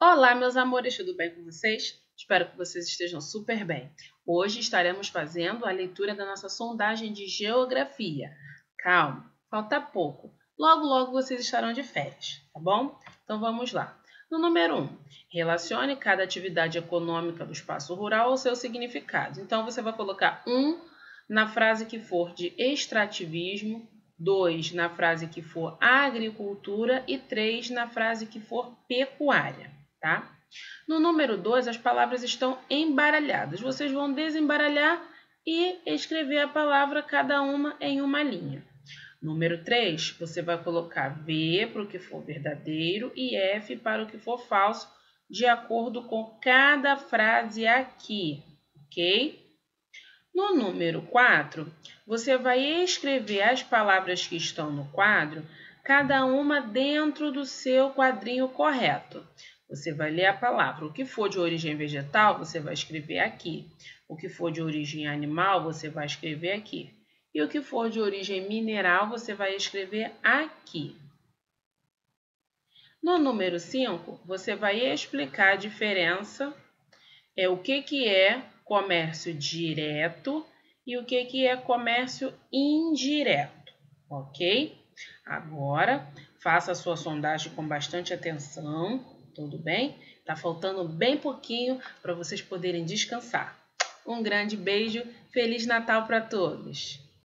Olá, meus amores, tudo bem com vocês? Espero que vocês estejam super bem. Hoje estaremos fazendo a leitura da nossa sondagem de geografia. Calma, falta pouco. Logo, logo vocês estarão de férias, tá bom? Então vamos lá. No número 1, um, relacione cada atividade econômica do espaço rural ao seu significado. Então você vai colocar um na frase que for de extrativismo, 2 na frase que for agricultura e 3 na frase que for pecuária tá? No número 2, as palavras estão embaralhadas. Vocês vão desembaralhar e escrever a palavra cada uma em uma linha. Número 3, você vai colocar V para o que for verdadeiro e F para o que for falso, de acordo com cada frase aqui, ok? No número 4, você vai escrever as palavras que estão no quadro, cada uma dentro do seu quadrinho correto. Você vai ler a palavra. O que for de origem vegetal, você vai escrever aqui. O que for de origem animal, você vai escrever aqui. E o que for de origem mineral, você vai escrever aqui. No número 5, você vai explicar a diferença, é o que, que é comércio direto e o que, que é comércio indireto, ok? Agora, faça a sua sondagem com bastante atenção tudo bem? Tá faltando bem pouquinho para vocês poderem descansar. Um grande beijo, Feliz Natal para todos!